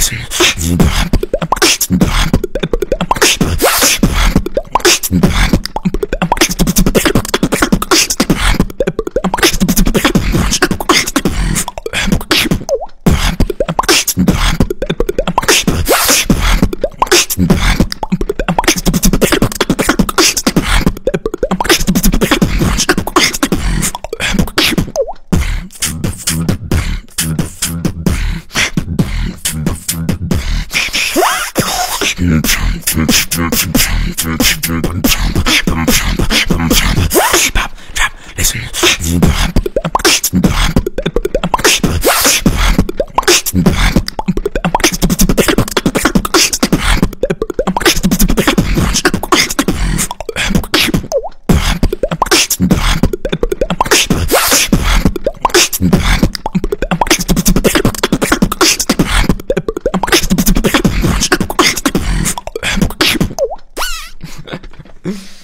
Listen. Listen. Mm-hmm.